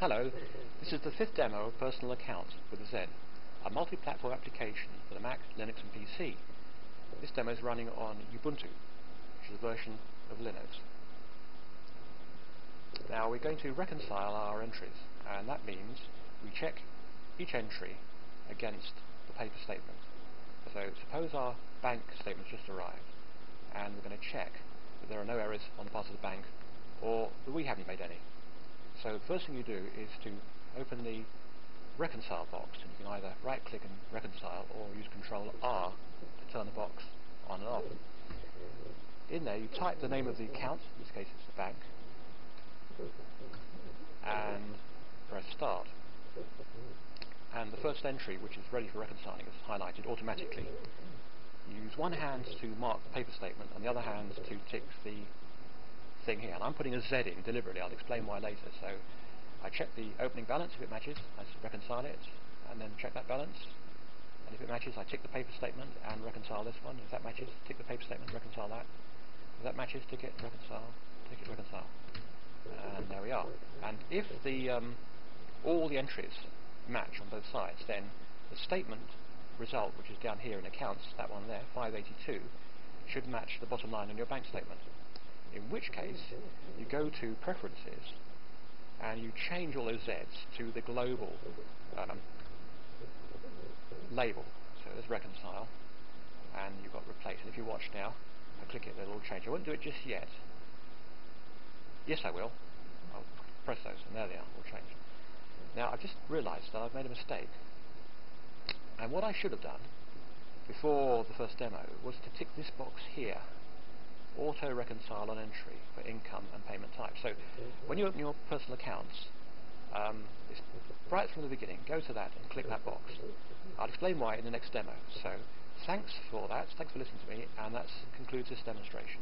Hello, this is the fifth demo of Personal Account with Zen, a multi-platform application for the Mac, Linux and PC. This demo is running on Ubuntu, which is a version of Linux. Now we're going to reconcile our entries, and that means we check each entry against the paper statement. So suppose our bank statement just arrived, and we're going to check that there are no errors on the part of the bank, or that we haven't made any. So the first thing you do is to open the reconcile box, and you can either right click and reconcile or use control R to turn the box on and off. In there you type the name of the account, in this case it's the bank, and press start. And the first entry, which is ready for reconciling, is highlighted automatically. You use one hand to mark the paper statement and the other hand to tick the thing here. And I'm putting a Z in deliberately. I'll explain why later. So I check the opening balance if it matches. I reconcile it and then check that balance. And if it matches, I tick the paper statement and reconcile this one. If that matches, tick the paper statement, reconcile that. If that matches, tick it, reconcile, tick it, reconcile. And there we are. And if the um, all the entries match on both sides, then the statement result, which is down here in accounts, that one there, 582, should match the bottom line on your bank statement in which case you go to preferences and you change all those Z's to the global um, label. So there's reconcile and you've got replace. And if you watch now, I click it, it'll change. I won't do it just yet. Yes, I will. I'll press those and there they are, all changed. Now I've just realised that I've made a mistake. And what I should have done before the first demo was to tick this box here auto reconcile on entry for income and payment type. So when you open your Personal Accountz, um, it's right from the beginning, go to that and click that box. I'll explain why in the next demo. So thanks for that, thanks for listening to me, and that concludes this demonstration.